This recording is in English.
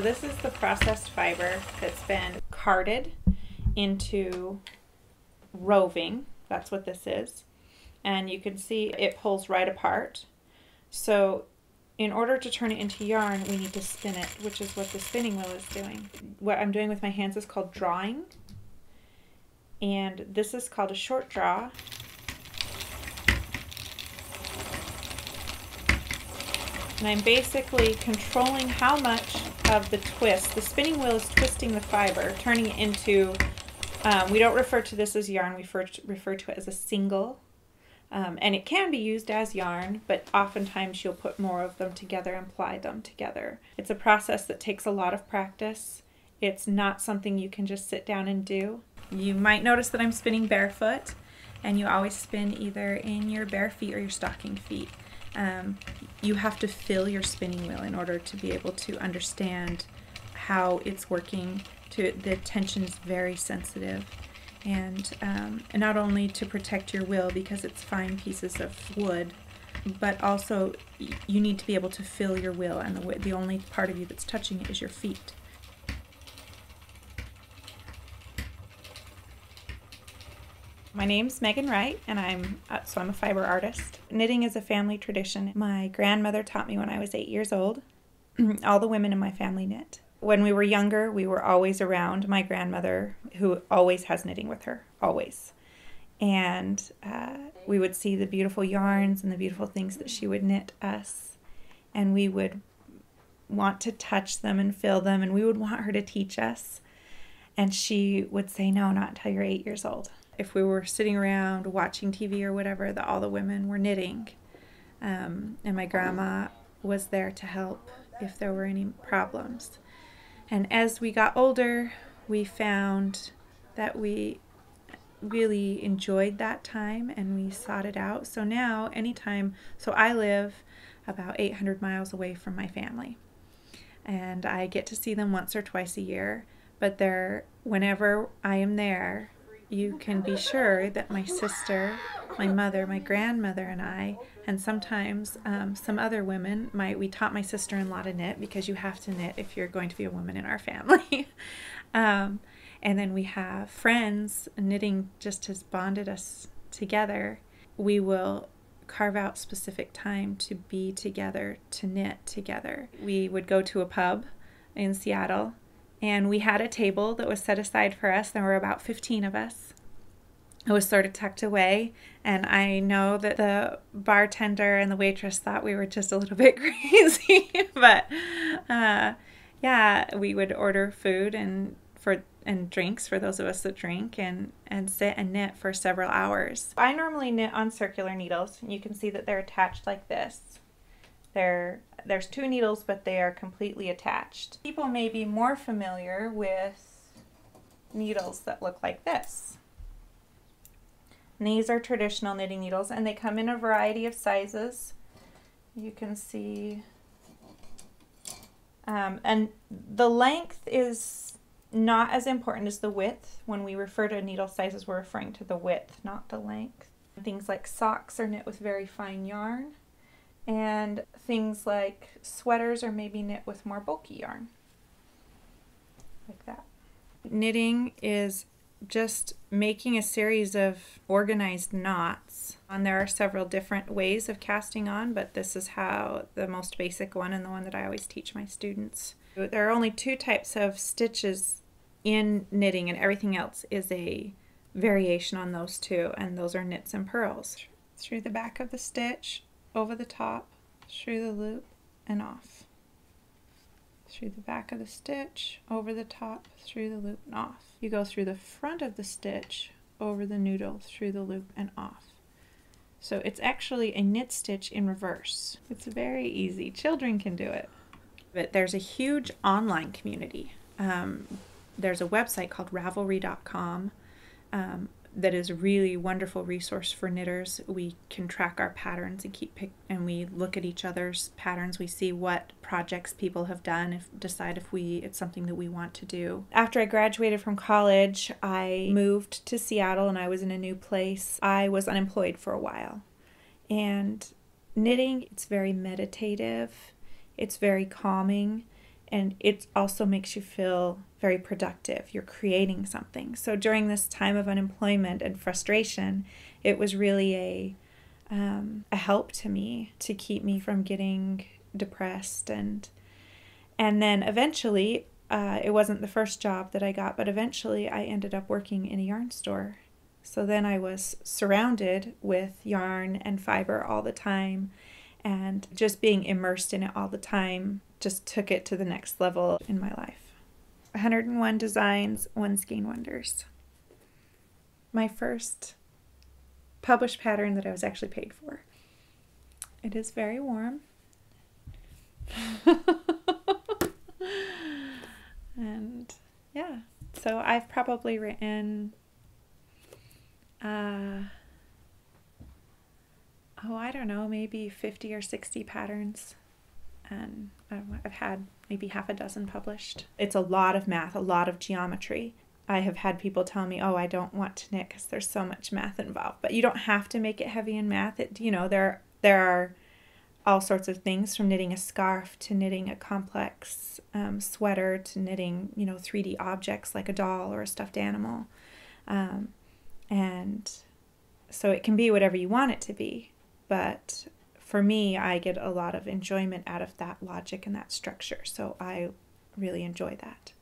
This is the processed fiber that's been carded into roving. That's what this is. And you can see it pulls right apart. So in order to turn it into yarn, we need to spin it, which is what the spinning wheel is doing. What I'm doing with my hands is called drawing. And this is called a short draw. And I'm basically controlling how much of the twist, the spinning wheel is twisting the fiber, turning it into, um, we don't refer to this as yarn, we refer to, refer to it as a single. Um, and it can be used as yarn, but oftentimes you'll put more of them together and ply them together. It's a process that takes a lot of practice. It's not something you can just sit down and do. You might notice that I'm spinning barefoot, and you always spin either in your bare feet or your stocking feet. Um, you have to fill your spinning wheel in order to be able to understand how it's working. To the tension is very sensitive, and, um, and not only to protect your wheel because it's fine pieces of wood, but also you need to be able to fill your wheel, and the the only part of you that's touching it is your feet. My name's Megan Wright, and I'm uh, so I'm a fiber artist. Knitting is a family tradition. My grandmother taught me when I was eight years old. All the women in my family knit. When we were younger, we were always around my grandmother, who always has knitting with her, always. And uh, we would see the beautiful yarns and the beautiful things that she would knit us, and we would want to touch them and feel them, and we would want her to teach us. And she would say, No, not until you're eight years old if we were sitting around watching TV or whatever, that all the women were knitting. Um, and my grandma was there to help if there were any problems. And as we got older, we found that we really enjoyed that time and we sought it out. So now, anytime, so I live about 800 miles away from my family, and I get to see them once or twice a year. But they're, whenever I am there, you can be sure that my sister, my mother, my grandmother, and I, and sometimes um, some other women, my we taught my sister-in-law to knit because you have to knit if you're going to be a woman in our family. um, and then we have friends. Knitting just has bonded us together. We will carve out specific time to be together, to knit together. We would go to a pub in Seattle and we had a table that was set aside for us. There were about 15 of us. It was sort of tucked away, and I know that the bartender and the waitress thought we were just a little bit crazy, but uh, yeah, we would order food and for and drinks for those of us that drink and and sit and knit for several hours. I normally knit on circular needles. You can see that they're attached like this. They're there's two needles, but they are completely attached. People may be more familiar with needles that look like this. And these are traditional knitting needles, and they come in a variety of sizes. You can see, um, and the length is not as important as the width. When we refer to needle sizes, we're referring to the width, not the length. Things like socks are knit with very fine yarn and things like sweaters are maybe knit with more bulky yarn. Like that. Knitting is just making a series of organized knots. And there are several different ways of casting on but this is how the most basic one and the one that i always teach my students. There are only two types of stitches in knitting and everything else is a variation on those two and those are knits and purls through the back of the stitch over the top, through the loop, and off. Through the back of the stitch, over the top, through the loop, and off. You go through the front of the stitch, over the noodle, through the loop, and off. So it's actually a knit stitch in reverse. It's very easy. Children can do it. But there's a huge online community. Um, there's a website called Ravelry.com um, that is a really wonderful resource for knitters. We can track our patterns and keep pick and we look at each other's patterns. We see what projects people have done, if decide if we it's something that we want to do. After I graduated from college, I moved to Seattle and I was in a new place. I was unemployed for a while. And knitting, it's very meditative. It's very calming and it also makes you feel very productive. You're creating something. So during this time of unemployment and frustration, it was really a um, a help to me to keep me from getting depressed and and then eventually uh, it wasn't the first job that I got, but eventually I ended up working in a yarn store. So then I was surrounded with yarn and fiber all the time, and just being immersed in it all the time just took it to the next level in my life. 101 Designs, One Skein Wonders. My first published pattern that I was actually paid for. It is very warm. and yeah, so I've probably written, uh, oh, I don't know, maybe 50 or 60 patterns and I've had maybe half a dozen published. It's a lot of math, a lot of geometry. I have had people tell me, "Oh, I don't want to knit because there's so much math involved." But you don't have to make it heavy in math. It, you know, there there are all sorts of things from knitting a scarf to knitting a complex um, sweater to knitting, you know, 3D objects like a doll or a stuffed animal. Um, and so it can be whatever you want it to be. But for me, I get a lot of enjoyment out of that logic and that structure. So I really enjoy that.